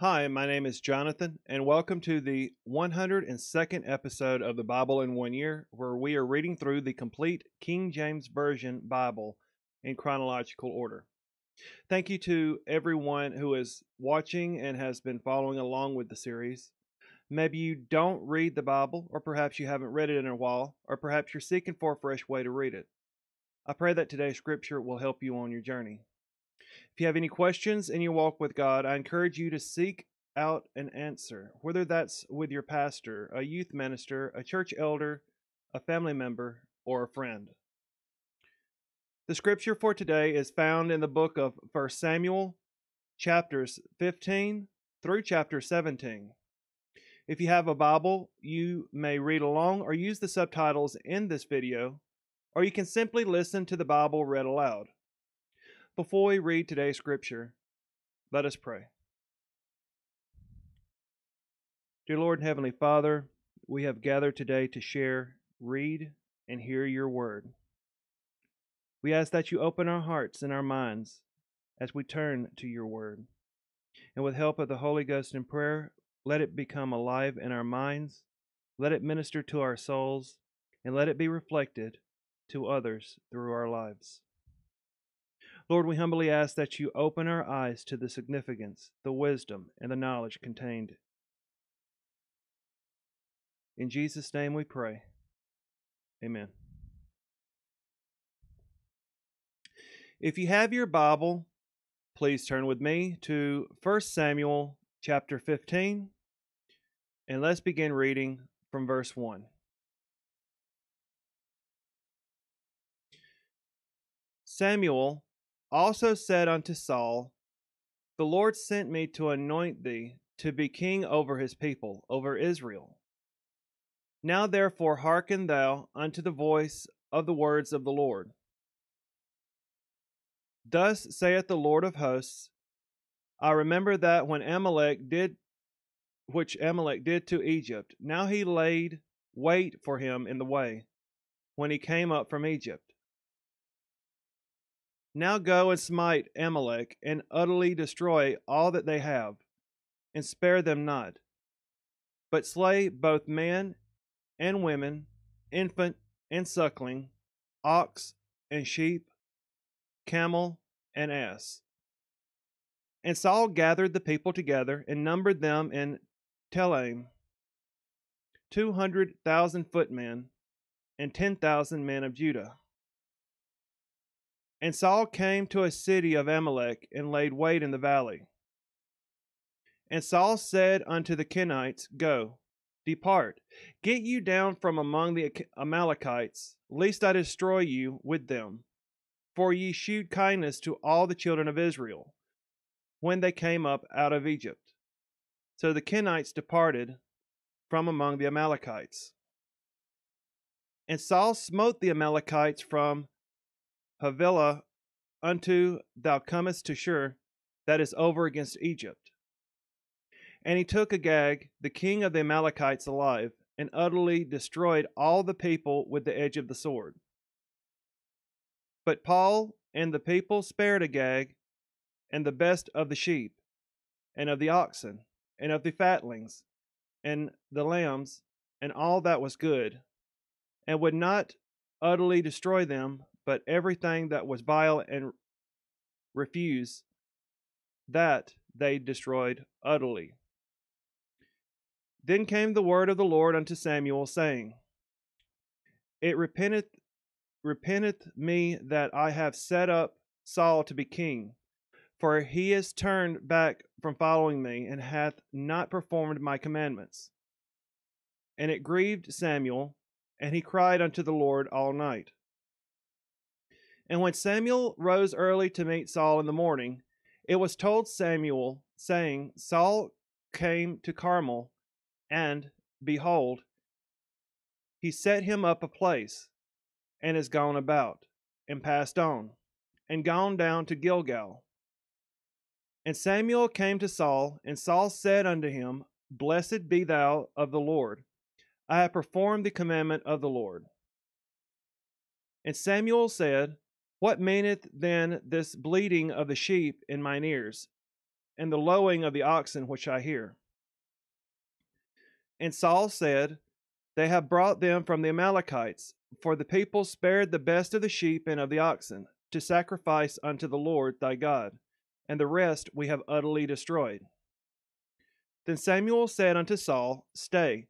Hi, my name is Jonathan, and welcome to the 102nd episode of the Bible in One Year, where we are reading through the complete King James Version Bible in chronological order. Thank you to everyone who is watching and has been following along with the series. Maybe you don't read the Bible, or perhaps you haven't read it in a while, or perhaps you're seeking for a fresh way to read it. I pray that today's scripture will help you on your journey. If you have any questions in your walk with God, I encourage you to seek out an answer, whether that's with your pastor, a youth minister, a church elder, a family member, or a friend. The scripture for today is found in the book of 1 Samuel, chapters 15 through chapter 17. If you have a Bible, you may read along or use the subtitles in this video, or you can simply listen to the Bible read aloud. Before we read today's scripture, let us pray. Dear Lord and Heavenly Father, we have gathered today to share, read, and hear your word. We ask that you open our hearts and our minds as we turn to your word. And with help of the Holy Ghost in prayer, let it become alive in our minds, let it minister to our souls, and let it be reflected to others through our lives. Lord, we humbly ask that you open our eyes to the significance, the wisdom, and the knowledge contained. In Jesus' name we pray. Amen. If you have your Bible, please turn with me to 1 Samuel chapter 15, and let's begin reading from verse 1. Samuel also said unto Saul, The Lord sent me to anoint thee to be king over his people, over Israel. Now therefore hearken thou unto the voice of the words of the Lord. Thus saith the Lord of hosts, I remember that when Amalek did which Amalek did to Egypt, now he laid wait for him in the way, when he came up from Egypt. Now go and smite Amalek, and utterly destroy all that they have, and spare them not. But slay both men and women, infant and suckling, ox and sheep, camel and ass. And Saul gathered the people together and numbered them in Telaim, two hundred thousand footmen, and ten thousand men of Judah. And Saul came to a city of Amalek and laid wait in the valley. And Saul said unto the Kenites, Go, depart, get you down from among the Amalekites, lest I destroy you with them. For ye shewed kindness to all the children of Israel, when they came up out of Egypt. So the Kenites departed from among the Amalekites. And Saul smote the Amalekites from Havilah unto thou comest to Shur, that is over against Egypt. And he took Agag, the king of the Amalekites, alive, and utterly destroyed all the people with the edge of the sword. But Saul and the people spared Agag, and the best of the sheep, and of the oxen, and of the fatlings, and the lambs, and all that was good, and would not utterly destroy them, but everything that was vile and refuse, that they destroyed utterly. Then came the word of the Lord unto Samuel, saying, It repenteth, repenteth me that I have set up Saul to be king, for he is turned back from following me, and hath not performed my commandments. And it grieved Samuel, and he cried unto the Lord all night. And when Samuel rose early to meet Saul in the morning, it was told Samuel, saying, Saul came to Carmel, and behold, he set him up a place, and is gone about, and passed on, and gone down to Gilgal. And Samuel came to Saul, and Saul said unto him, Blessed be thou of the Lord. I have performed the commandment of the Lord. And Samuel said, what meaneth then this bleating of the sheep in mine ears? and the lowing of the oxen which I hear. And Saul said, They have brought them from the Amalekites, for the people spared the best of the sheep and of the oxen, to sacrifice unto the Lord thy God, and the rest we have utterly destroyed. Then Samuel said unto Saul, Stay,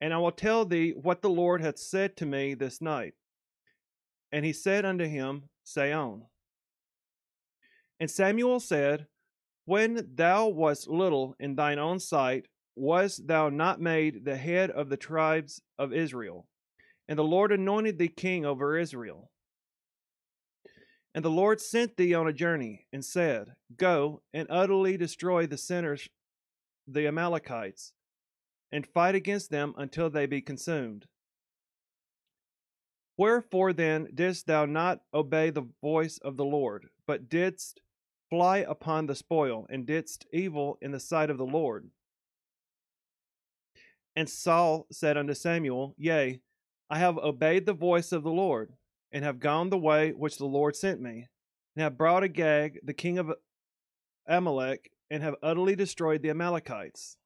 and I will tell thee what the Lord hath said to me this night. And he said unto him, Say on. And Samuel said, When thou wast little in thine own sight, wast thou not made the head of the tribes of Israel? And the Lord anointed thee king over Israel. And the Lord sent thee on a journey, and said, Go and utterly destroy the sinners, the Amalekites, and fight against them until they be consumed. Wherefore then didst thou not obey the voice of the Lord, but didst fly upon the spoil, and didst evil in the sight of the Lord? And Saul said unto Samuel, Yea, I have obeyed the voice of the Lord, and have gone the way which the Lord sent me, and have brought Agag, the king of Amalek, and have utterly destroyed the Amalekites.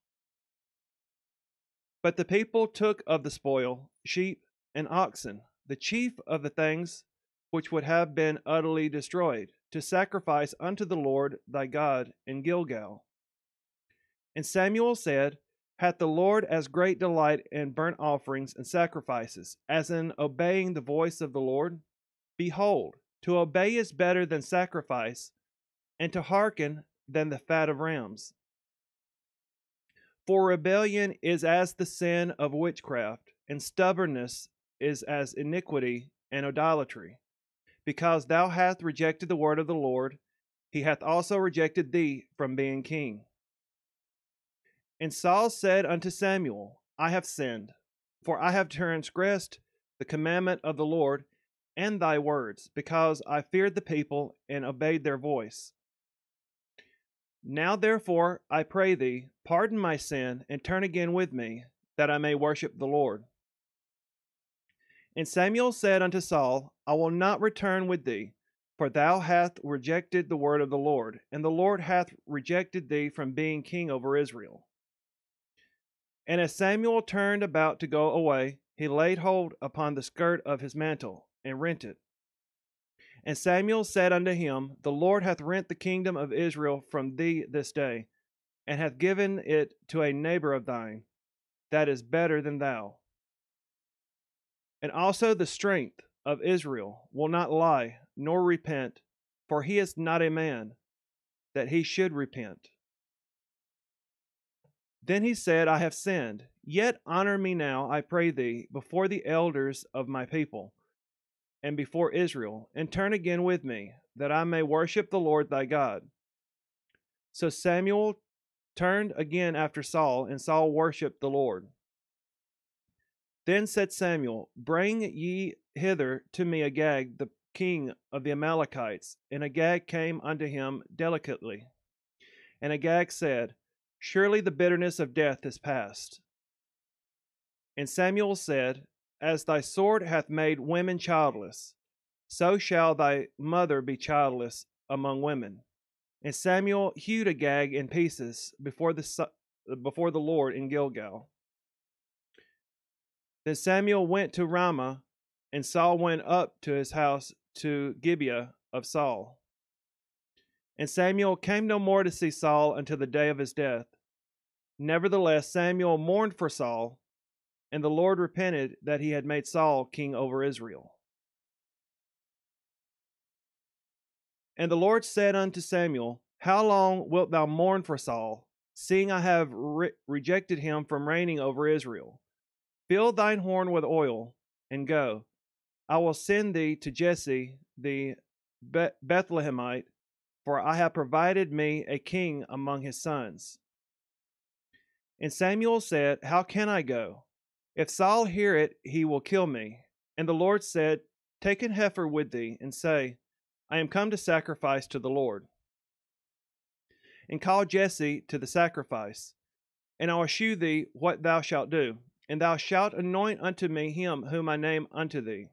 But the people took of the spoil sheep and oxen, the chief of the things which would have been utterly destroyed, to sacrifice unto the Lord thy God in Gilgal. And Samuel said, Hath the Lord as great delight in burnt offerings and sacrifices as in obeying the voice of the Lord? Behold, to obey is better than sacrifice, and to hearken than the fat of rams. For rebellion is as the sin of witchcraft, and stubbornness is as iniquity and idolatry. Because thou hast rejected the word of the Lord, he hath also rejected thee from being king. And Saul said unto Samuel, I have sinned, for I have transgressed the commandment of the Lord and thy words, because I feared the people and obeyed their voice. Now therefore, I pray thee, pardon my sin, and turn again with me, that I may worship the Lord. And Samuel said unto Saul, I will not return with thee, for thou hast rejected the word of the Lord, and the Lord hath rejected thee from being king over Israel. And as Samuel turned about to go away, he laid hold upon the skirt of his mantle, and rent it. And Samuel said unto him, The Lord hath rent the kingdom of Israel from thee this day, and hath given it to a neighbor of thine, that is better than thou. And also the strength of Israel will not lie, nor repent, for he is not a man, that he should repent. Then he said, I have sinned. Yet honor me now, I pray thee, before the elders of my people and before Israel, and turn again with me, that I may worship the Lord thy God. So Samuel turned again after Saul, and Saul worshipped the Lord. Then said Samuel, Bring ye hither to me Agag, the king of the Amalekites. And Agag came unto him delicately. And Agag said, Surely the bitterness of death is past. And Samuel said, as thy sword hath made women childless, so shall thy mother be childless among women. And Samuel hewed Agag in pieces before the, before the Lord in Gilgal. Then Samuel went to Ramah, and Saul went up to his house to Gibeah of Saul. And Samuel came no more to see Saul until the day of his death. Nevertheless, Samuel mourned for Saul and the Lord repented that he had made Saul king over Israel. And the Lord said unto Samuel, How long wilt thou mourn for Saul, seeing I have re- rejected him from reigning over Israel? Fill thine horn with oil, and go. I will send thee to Jesse the Bethlehemite, for I have provided me a king among his sons. And Samuel said, How can I go? If Saul hear it, he will kill me. And the Lord said, Take an heifer with thee, and say, I am come to sacrifice to the Lord. And call Jesse to the sacrifice, and I will shew thee what thou shalt do. And thou shalt anoint unto me him whom I name unto thee.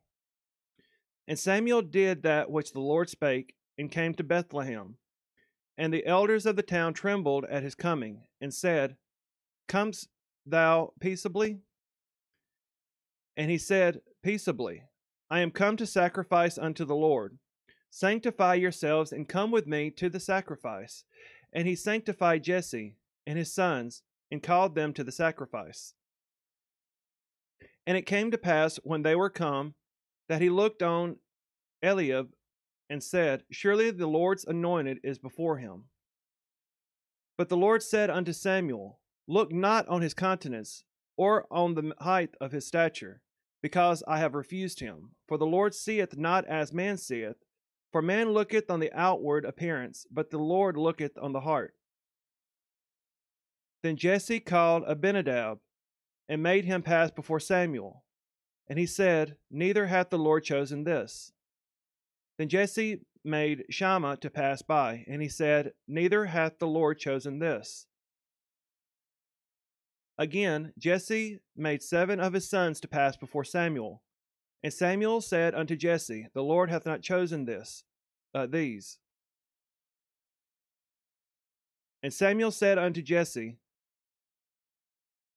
And Samuel did that which the Lord spake, and came to Bethlehem. And the elders of the town trembled at his coming, and said, Comest thou peaceably? And he said, Peaceably. I am come to sacrifice unto the Lord. Sanctify yourselves and come with me to the sacrifice. And he sanctified Jesse and his sons and called them to the sacrifice. And it came to pass when they were come that he looked on Eliab and said, Surely the Lord's anointed is before him. But the Lord said unto Samuel, Look not on his countenance, or on the height of his stature, because I have refused him. For the Lord seeth not as man seeth, for man looketh on the outward appearance, but the Lord looketh on the heart. Then Jesse called Abinadab, and made him pass before Samuel. And he said, Neither hath the Lord chosen this. Then Jesse made Shammah to pass by, and he said, Neither hath the Lord chosen this. Again, Jesse made seven of his sons to pass before Samuel. And Samuel said unto Jesse, The Lord hath not chosen this, uh, these. And Samuel said unto Jesse,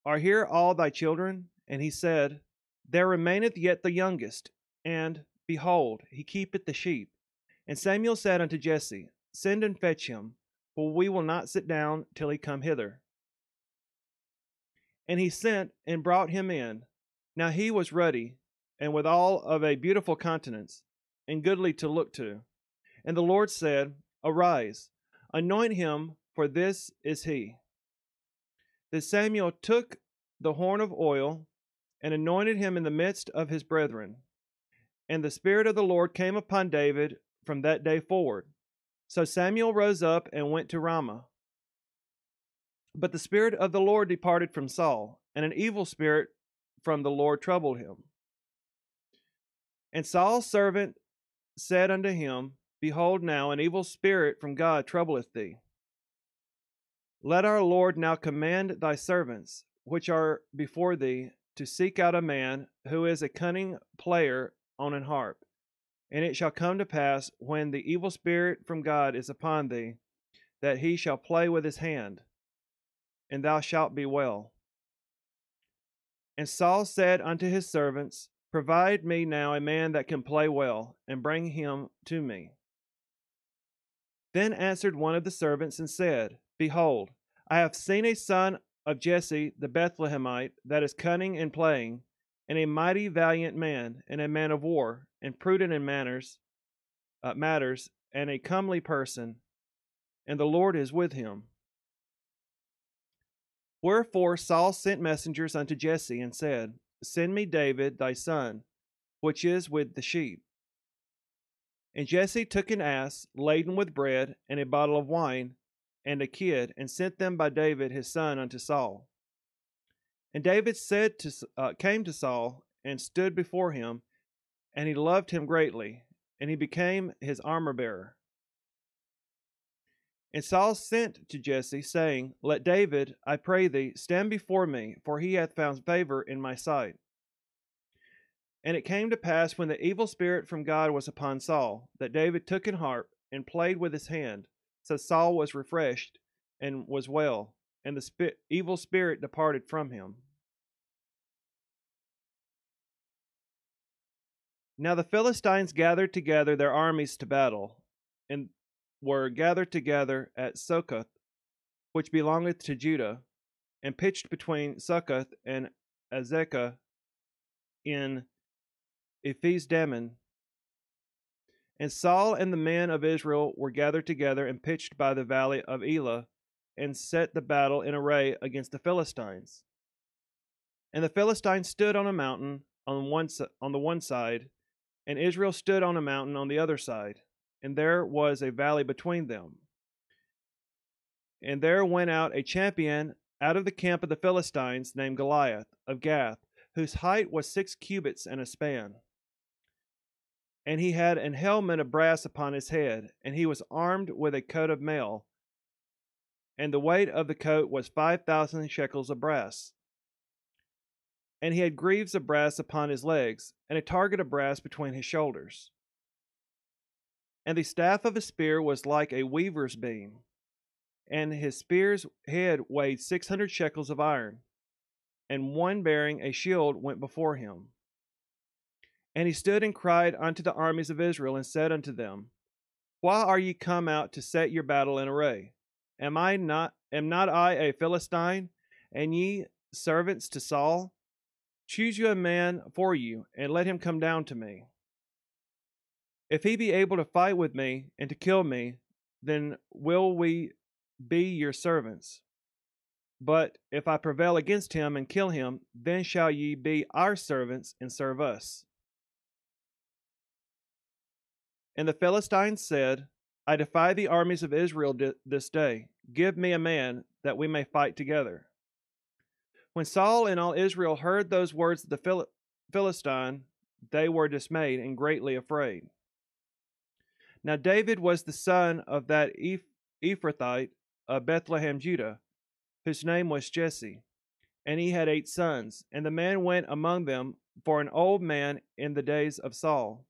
Are here all thy children? And he said, There remaineth yet the youngest, and, behold, he keepeth the sheep. And Samuel said unto Jesse, Send and fetch him, for we will not sit down till he come hither. And he sent and brought him in. Now he was ruddy, and withal of a beautiful countenance, and goodly to look to. And the Lord said, Arise, anoint him, for this is he. Then Samuel took the horn of oil, and anointed him in the midst of his brethren. And the Spirit of the Lord came upon David from that day forward. So Samuel rose up and went to Ramah. But the Spirit of the Lord departed from Saul, and an evil spirit from the Lord troubled him. And Saul's servant said unto him, Behold, now an evil spirit from God troubleth thee. Let our Lord now command thy servants, which are before thee, to seek out a man who is a cunning player on an harp. And it shall come to pass, when the evil spirit from God is upon thee, that he shall play with his hand and thou shalt be well. And Saul said unto his servants, Provide me now a man that can play well, and bring him to me. Then answered one of the servants and said, Behold, I have seen a son of Jesse the Bethlehemite that is cunning in playing, and a mighty valiant man, and a man of war, and prudent in manners, uh, matters, and a comely person, and the Lord is with him. Wherefore Saul sent messengers unto Jesse and said, Send me David thy son, which is with the sheep. And Jesse took an ass laden with bread and a bottle of wine and a kid, and sent them by David his son unto Saul. And David said to uh, came to Saul and stood before him, and he loved him greatly, and he became his armor bearer. And Saul sent to Jesse, saying, Let David, I pray thee, stand before me, for he hath found favor in my sight. And it came to pass when the evil spirit from God was upon Saul, that David took an harp and played with his hand. So Saul was refreshed and was well, and the evil spirit departed from him. Now the Philistines gathered together their armies to battle, and were gathered together at Succoth, which belongeth to Judah, and pitched between Succoth and Azekah in Ephesdammim. And Saul and the men of Israel were gathered together and pitched by the valley of Elah, and set the battle in array against the Philistines. And the Philistines stood on a mountain on one on the one side, and Israel stood on a mountain on the other side and there was a valley between them. And there went out a champion out of the camp of the Philistines named Goliath of Gath, whose height was six cubits and a span. And he had an helmet of brass upon his head, and he was armed with a coat of mail. And the weight of the coat was five thousand shekels of brass. And he had greaves of brass upon his legs, and a target of brass between his shoulders. And the staff of his spear was like a weaver's beam, and his spear's head weighed six hundred shekels of iron, and one bearing a shield went before him. And he stood and cried unto the armies of Israel, and said unto them, Why are ye come out to set your battle in array? Am I not am not I a Philistine, and ye servants to Saul? Choose you a man for you, and let him come down to me. If he be able to fight with me and to kill me, then will we be your servants. But if I prevail against him and kill him, then shall ye be our servants and serve us. And the Philistines said, I defy the armies of Israel this day. Give me a man that we may fight together. When Saul and all Israel heard those words of the Philistine, they were dismayed and greatly afraid. Now David was the son of that Ephrathite of Bethlehem, Judah, whose name was Jesse, and he had eight sons. And the man went among them for an old man in the days of Saul.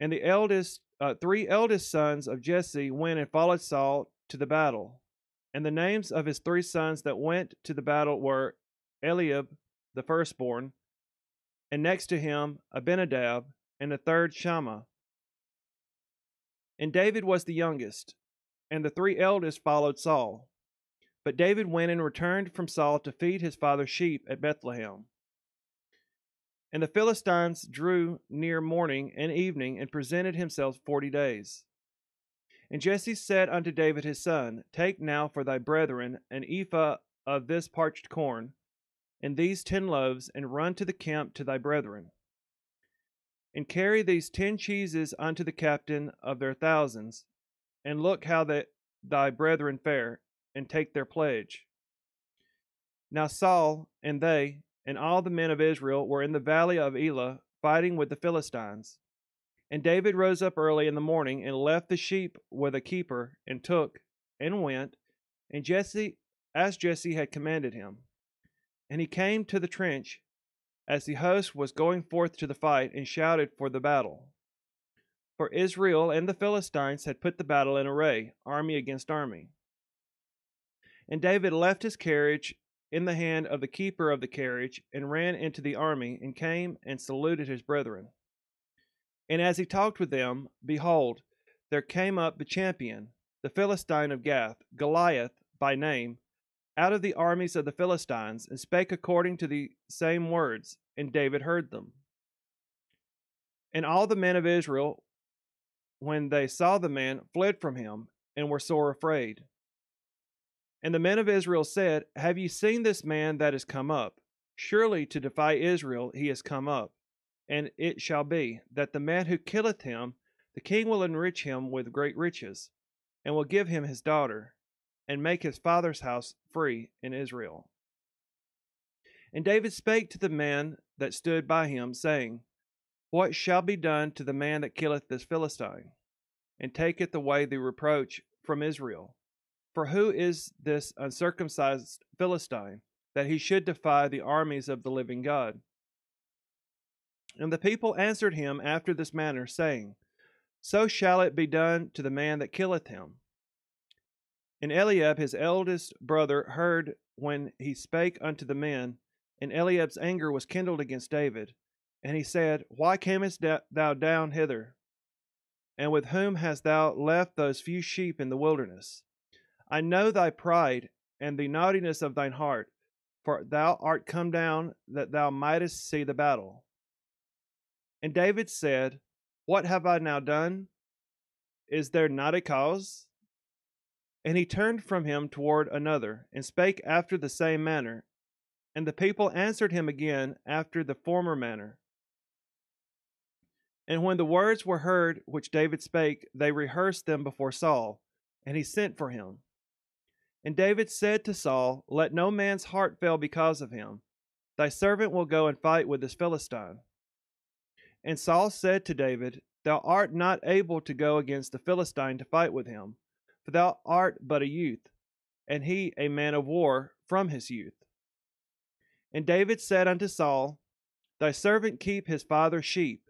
And the eldest, uh, three eldest sons of Jesse went and followed Saul to the battle. And the names of his three sons that went to the battle were Eliab, the firstborn, and next to him Abinadab, and the third Shammah. And David was the youngest, and the three eldest followed Saul. But David went and returned from Saul to feed his father's sheep at Bethlehem. And the Philistines drew near morning and evening and presented himself forty days. And Jesse said unto David his son, Take now for thy brethren an ephah of this parched corn, and these ten loaves, and run to the camp to thy brethren. And carry these ten cheeses unto the captain of their thousands, and look how that thy brethren fare, and take their pledge. Now Saul and they and all the men of Israel were in the valley of Elah fighting with the Philistines. And David rose up early in the morning and left the sheep with a keeper and took and went, and Jesse, as Jesse had commanded him. And he came to the trench as the host was going forth to the fight and shouted for the battle. For Israel and the Philistines had put the battle in array, army against army. And David left his carriage in the hand of the keeper of the carriage and ran into the army and came and saluted his brethren. And as he talked with them, behold, there came up the champion, the Philistine of Gath, Goliath by name, out of the armies of the Philistines, and spake according to the same words, and David heard them. And all the men of Israel, when they saw the man, fled from him, and were sore afraid. And the men of Israel said, Have ye seen this man that is come up? Surely to defy Israel he is come up. And it shall be that the man who killeth him, the king will enrich him with great riches, and will give him his daughter, and make his father's house free in Israel. And David spake to the man that stood by him, saying, What shall be done to the man that killeth this Philistine, and taketh away the reproach from Israel? For who is this uncircumcised Philistine, that he should defy the armies of the living God? And the people answered him after this manner, saying, So shall it be done to the man that killeth him. And Eliab his eldest brother heard when he spake unto the men, and Eliab's anger was kindled against David. And he said, Why camest thou down hither? And with whom hast thou left those few sheep in the wilderness? I know thy pride and the naughtiness of thine heart, for thou art come down that thou mightest see the battle. And David said, What have I now done? Is there not a cause? And he turned from him toward another, and spake after the same manner. And the people answered him again after the former manner. And when the words were heard which David spake, they rehearsed them before Saul, and he sent for him. And David said to Saul, Let no man's heart fail because of him. Thy servant will go and fight with this Philistine. And Saul said to David, Thou art not able to go against the Philistine to fight with him, for thou art but a youth, and he a man of war from his youth. And David said unto Saul, Thy servant keep his father's sheep.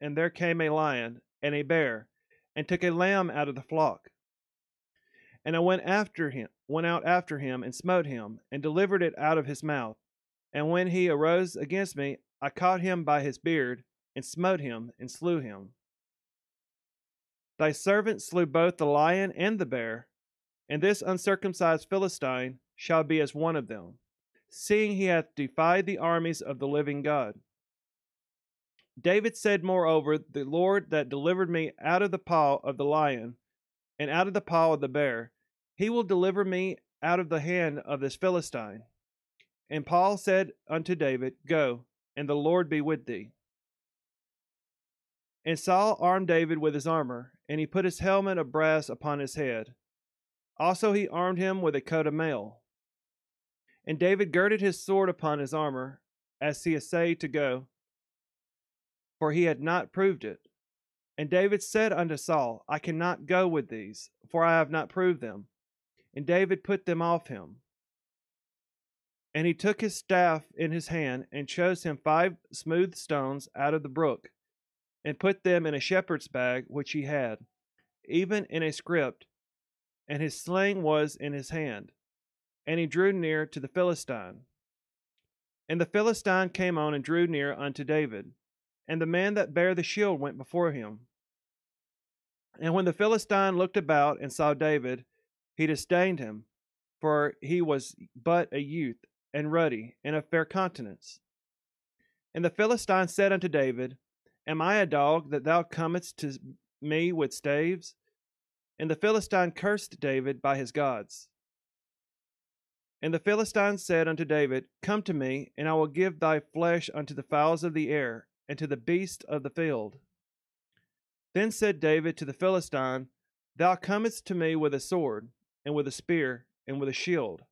And there came a lion and a bear, and took a lamb out of the flock. And I went after him, went out after him, and smote him, and delivered it out of his mouth. And when he arose against me, I caught him by his beard, and smote him, and slew him. Thy servant slew both the lion and the bear, and this uncircumcised Philistine shall be as one of them, seeing he hath defied the armies of the living God. David said, moreover, The Lord that delivered me out of the paw of the lion and out of the paw of the bear, he will deliver me out of the hand of this Philistine. And Saul said unto David, Go, and the Lord be with thee. And Saul armed David with his armor, and he put his helmet of brass upon his head. Also he armed him with a coat of mail. And David girded his sword upon his armor, as he essayed to go, for he had not proved it. And David said unto Saul, I cannot go with these, for I have not proved them. And David put them off him. And he took his staff in his hand, and chose him five smooth stones out of the brook, and put them in a shepherd's bag which he had, even in a script, and his sling was in his hand. And he drew near to the Philistine. And the Philistine came on and drew near unto David. And the man that bare the shield went before him. And when the Philistine looked about and saw David, he disdained him, for he was but a youth, and ruddy, and of fair countenance. And the Philistine said unto David, Am I a dog that thou comest to me with staves? And the Philistine cursed David by his gods. And the Philistine said unto David, Come to me, and I will give thy flesh unto the fowls of the air, and to the beasts of the field. Then said David to the Philistine, Thou comest to me with a sword, and with a spear, and with a shield.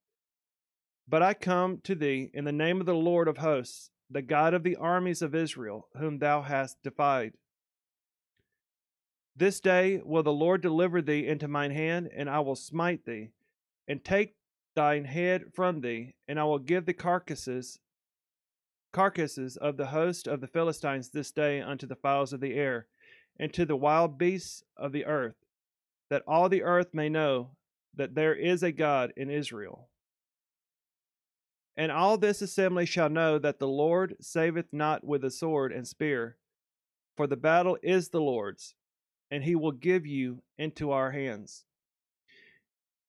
But I come to thee in the name of the Lord of hosts, the God of the armies of Israel, whom thou hast defied. This day will the Lord deliver thee into mine hand, and I will smite thee, and take thine head from thee, and I will give the carcasses carcasses of the host of the Philistines this day unto the fowls of the air, and to the wild beasts of the earth, that all the earth may know that there is a God in Israel. And all this assembly shall know that the Lord saveth not with a sword and spear, for the battle is the Lord's, and he will give you into our hands.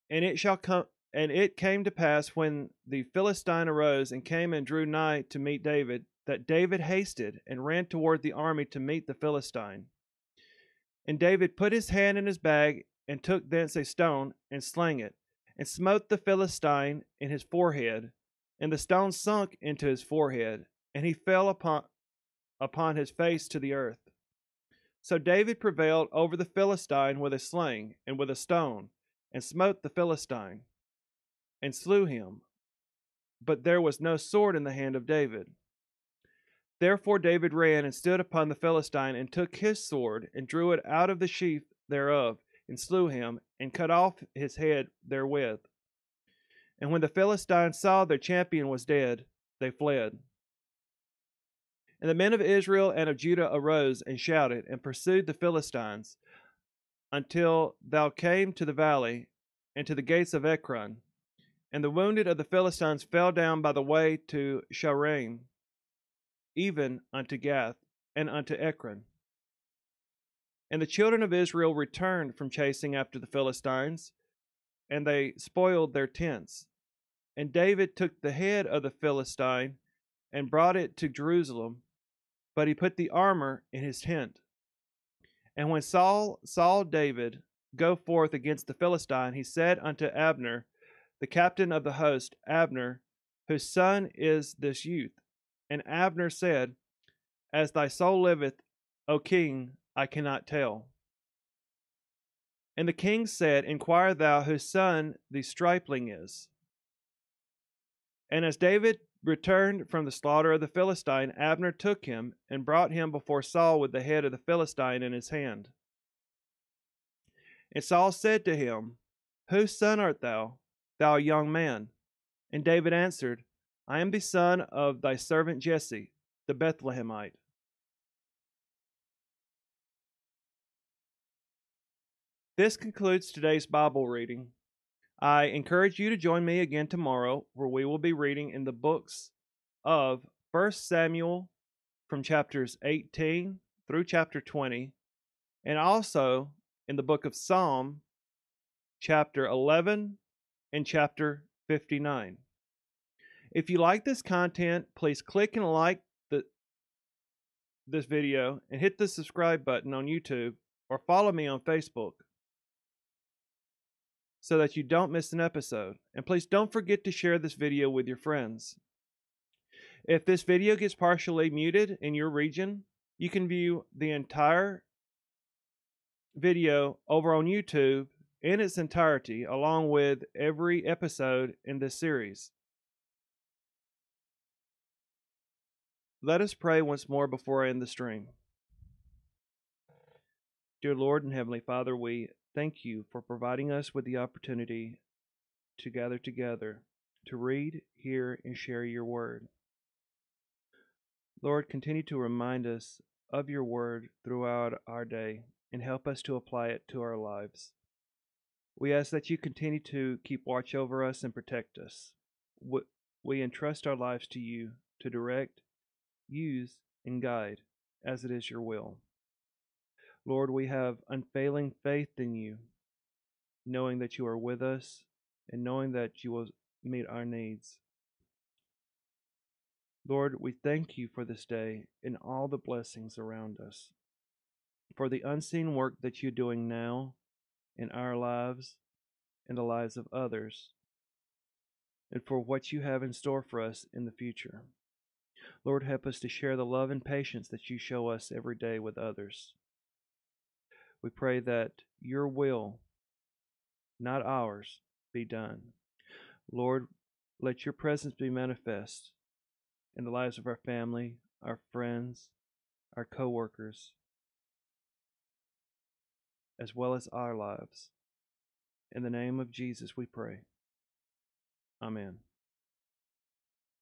And it shall come and it came to pass when the Philistine arose and came and drew nigh to meet David, that David hasted and ran toward the army to meet the Philistine. And David put his hand in his bag and took thence a stone and slang it, and smote the Philistine in his forehead, and the stone sunk into his forehead, and he fell upon upon his face to the earth. So David prevailed over the Philistine with a sling and with a stone, and smote the Philistine, and slew him. But there was no sword in the hand of David. Therefore David ran and stood upon the Philistine, and took his sword, and drew it out of the sheath thereof, and slew him, and cut off his head therewith. And when the Philistines saw their champion was dead, they fled. And the men of Israel and of Judah arose and shouted, and pursued the Philistines, until thou came to the valley, and to the gates of Ekron. And the wounded of the Philistines fell down by the way to Shaaraim, even unto Gath, and unto Ekron. And the children of Israel returned from chasing after the Philistines, and they spoiled their tents. And David took the head of the Philistine and brought it to Jerusalem, but he put the armor in his tent. And when Saul saw David go forth against the Philistine, he said unto Abner, the captain of the host, Abner, whose son is this youth? And Abner said, As thy soul liveth, O king, I cannot tell. And the king said, Inquire thou whose son the stripling is. And as David returned from the slaughter of the Philistine, Abner took him and brought him before Saul with the head of the Philistine in his hand. And Saul said to him, Whose son art thou, thou young man? And David answered, I am the son of thy servant Jesse, the Bethlehemite. This concludes today's Bible reading. I encourage you to join me again tomorrow, where we will be reading in the books of 1 Samuel from chapters 18 through chapter 20, and also in the book of Psalm, chapter 11 and chapter 59. If you like this content, please click and like the, this video and hit the subscribe button on YouTube or follow me on Facebook so that you don't miss an episode. And please don't forget to share this video with your friends. If this video gets partially muted in your region, you can view the entire video over on YouTube in its entirety, along with every episode in this series. Let us pray once more before I end the stream. Dear Lord and Heavenly Father, we thank you for providing us with the opportunity to gather together to read, hear, and share your word. Lord, continue to remind us of your word throughout our day and help us to apply it to our lives. We ask that you continue to keep watch over us and protect us. We entrust our lives to you to direct, use, and guide as it is your will. Lord, we have unfailing faith in you, knowing that you are with us and knowing that you will meet our needs. Lord, we thank you for this day and all the blessings around us, for the unseen work that you're doing now in our lives and the lives of others, and for what you have in store for us in the future. Lord, help us to share the love and patience that you show us every day with others. We pray that your will, not ours, be done. Lord, let your presence be manifest in the lives of our family, our friends, our co-workers, as well as our lives. In the name of Jesus we pray. Amen.